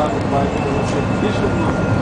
самых маленьких, лучше пишет,